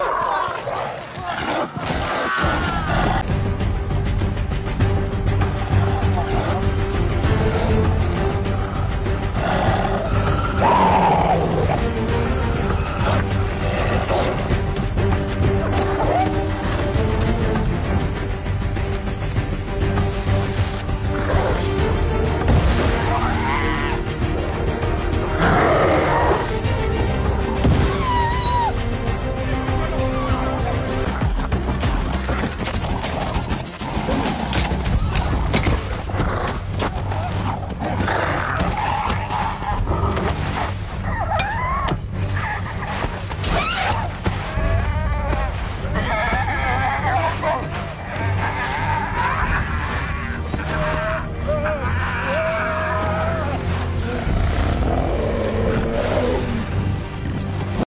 you